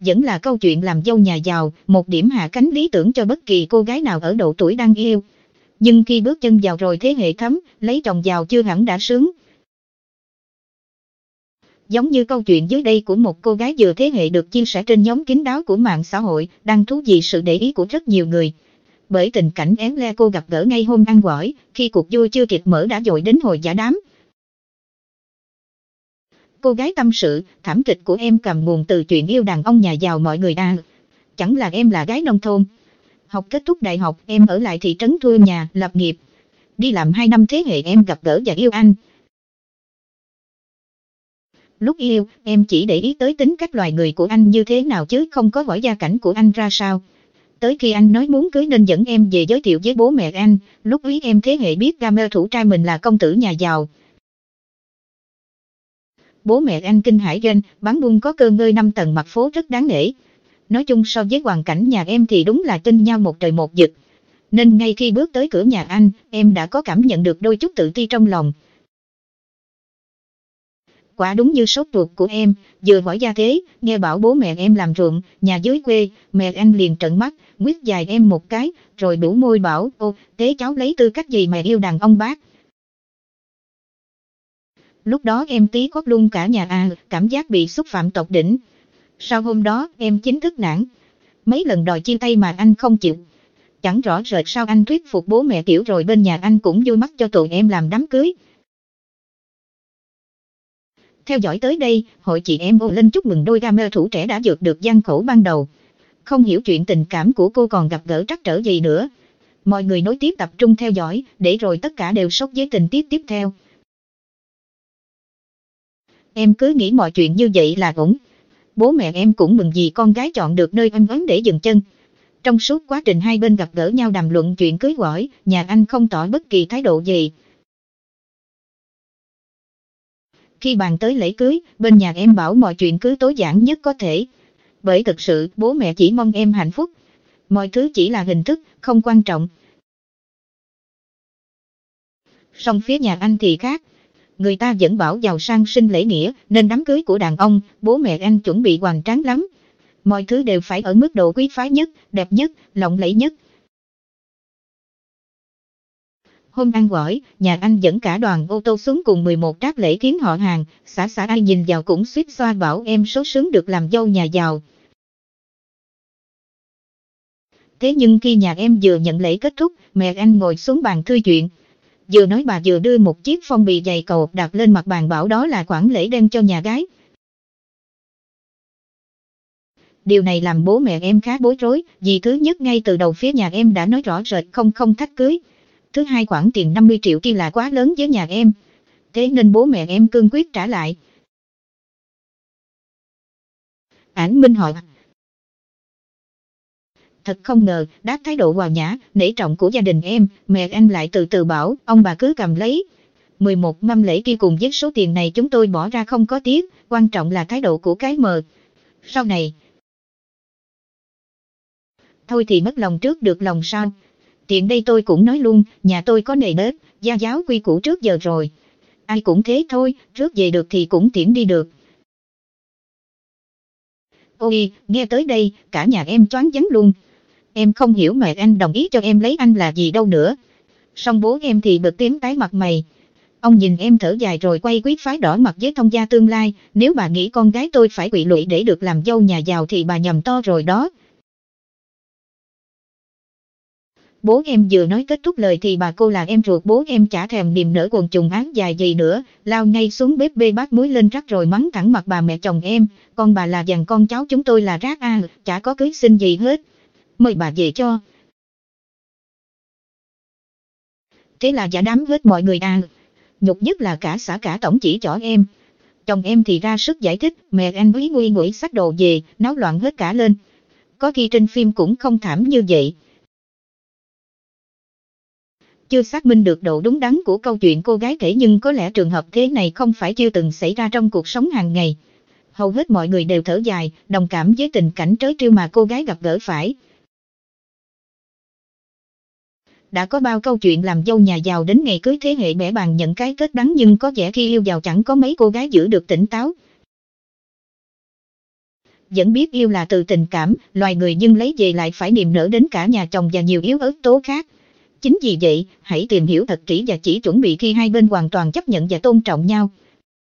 vẫn là câu chuyện làm dâu nhà giàu, một điểm hạ cánh lý tưởng cho bất kỳ cô gái nào ở độ tuổi đang yêu. Nhưng khi bước chân vào rồi thế hệ thấm, lấy chồng giàu chưa hẳn đã sướng. Giống như câu chuyện dưới đây của một cô gái vừa thế hệ được chia sẻ trên nhóm kín đáo của mạng xã hội, đang thú vị sự để ý của rất nhiều người. Bởi tình cảnh én le cô gặp gỡ ngay hôm ăn quỏi, khi cuộc vui chưa kịp mở đã dội đến hồi giả đám. Cô gái tâm sự, thảm kịch của em cầm nguồn từ chuyện yêu đàn ông nhà giàu mọi người à. Chẳng là em là gái nông thôn. Học kết thúc đại học, em ở lại thị trấn thuê nhà, lập nghiệp. Đi làm 2 năm thế hệ em gặp gỡ và yêu anh. Lúc yêu, em chỉ để ý tới tính cách loài người của anh như thế nào chứ không có hỏi gia cảnh của anh ra sao. Tới khi anh nói muốn cưới nên dẫn em về giới thiệu với bố mẹ anh, lúc ấy em thế hệ biết Gamer thủ trai mình là công tử nhà giàu. Bố mẹ anh kinh hải ghen, bán buôn có cơ ngơi năm tầng mặt phố rất đáng nể. Nói chung so với hoàn cảnh nhà em thì đúng là tin nhau một trời một vực. Nên ngay khi bước tới cửa nhà anh, em đã có cảm nhận được đôi chút tự ti trong lòng quả đúng như sốt ruột của em, vừa hỏi gia thế, nghe bảo bố mẹ em làm ruộng, nhà dưới quê, mẹ anh liền trợn mắt, quyết dài em một cái, rồi đủ môi bảo, ô, thế cháu lấy tư cách gì mà yêu đàn ông bác. Lúc đó em tí khóc luôn cả nhà à, cảm giác bị xúc phạm tột đỉnh. Sau hôm đó, em chính thức nản. Mấy lần đòi chia tay mà anh không chịu. Chẳng rõ rệt sao anh thuyết phục bố mẹ kiểu rồi bên nhà anh cũng vui mắt cho tụi em làm đám cưới. Theo dõi tới đây, hội chị em ô lên chúc mừng đôi gamer thủ trẻ đã vượt được gian khổ ban đầu. Không hiểu chuyện tình cảm của cô còn gặp gỡ trắc trở gì nữa. Mọi người nối tiếp tập trung theo dõi, để rồi tất cả đều sốc với tình tiết tiếp theo. Em cứ nghĩ mọi chuyện như vậy là ổn. Bố mẹ em cũng mừng vì con gái chọn được nơi ấm ấm để dừng chân. Trong suốt quá trình hai bên gặp gỡ nhau đàm luận chuyện cưới hỏi, nhà anh không tỏ bất kỳ thái độ gì, Khi bàn tới lễ cưới, bên nhà em bảo mọi chuyện cứ tối giản nhất có thể. Bởi thực sự, bố mẹ chỉ mong em hạnh phúc. Mọi thứ chỉ là hình thức, không quan trọng. Song phía nhà anh thì khác. Người ta vẫn bảo giàu sang sinh lễ nghĩa, nên đám cưới của đàn ông, bố mẹ anh chuẩn bị hoàn tráng lắm. Mọi thứ đều phải ở mức độ quý phái nhất, đẹp nhất, lộng lẫy nhất. Hôm ăn gỏi, nhà anh dẫn cả đoàn ô tô xuống cùng 11 trác lễ kiến họ hàng, xã xã ai nhìn vào cũng suýt xoa bảo em số sướng được làm dâu nhà giàu. Thế nhưng khi nhà em vừa nhận lễ kết thúc, mẹ anh ngồi xuống bàn thư chuyện. Vừa nói bà vừa đưa một chiếc phong bì dày cầu đặt lên mặt bàn bảo đó là khoản lễ đem cho nhà gái. Điều này làm bố mẹ em khá bối rối, vì thứ nhất ngay từ đầu phía nhà em đã nói rõ rệt không không thách cưới. Thứ hai khoản tiền 50 triệu kia là quá lớn với nhà em. Thế nên bố mẹ em cương quyết trả lại. Ảnh minh hỏi. Thật không ngờ, đáp thái độ hòa nhã, nể trọng của gia đình em, mẹ anh lại từ từ bảo, ông bà cứ cầm lấy. 11 mâm lễ kia cùng với số tiền này chúng tôi bỏ ra không có tiếc, quan trọng là thái độ của cái mờ. Sau này, thôi thì mất lòng trước được lòng sau. Tiện đây tôi cũng nói luôn, nhà tôi có nề nếp, gia giáo quy củ trước giờ rồi. Ai cũng thế thôi, trước về được thì cũng tiễn đi được. Ôi, nghe tới đây, cả nhà em choáng vắng luôn. Em không hiểu mẹ anh đồng ý cho em lấy anh là gì đâu nữa. Xong bố em thì bực tím tái mặt mày. Ông nhìn em thở dài rồi quay quyết phái đỏ mặt với thông gia tương lai, nếu bà nghĩ con gái tôi phải quỵ lụy để được làm dâu nhà giàu thì bà nhầm to rồi đó. Bố em vừa nói kết thúc lời thì bà cô là em ruột bố em chả thèm niềm nở quần trùng án dài gì nữa, lao ngay xuống bếp bê bát muối lên rắc rồi mắng thẳng mặt bà mẹ chồng em, con bà là dàn con cháu chúng tôi là rác a, chả có cưới xin gì hết. Mời bà về cho. Thế là giả đám hết mọi người à. Nhục nhất là cả xã cả tổng chỉ cho em. Chồng em thì ra sức giải thích, mẹ anh quý nguy ngủi sách đồ về, náo loạn hết cả lên. Có khi trên phim cũng không thảm như vậy chưa xác minh được độ đúng đắn của câu chuyện cô gái kể nhưng có lẽ trường hợp thế này không phải chưa từng xảy ra trong cuộc sống hàng ngày. Hầu hết mọi người đều thở dài, đồng cảm với tình cảnh trớ trêu mà cô gái gặp gỡ phải. Đã có bao câu chuyện làm dâu nhà giàu đến ngày cưới thế hệ bẻ bàn nhận cái kết đắng nhưng có vẻ khi yêu giàu chẳng có mấy cô gái giữ được tỉnh táo. vẫn biết yêu là từ tình cảm, loài người nhưng lấy về lại phải niềm nở đến cả nhà chồng và nhiều yếu ớt tố khác. Chính vì vậy, hãy tìm hiểu thật kỹ và chỉ chuẩn bị khi hai bên hoàn toàn chấp nhận và tôn trọng nhau.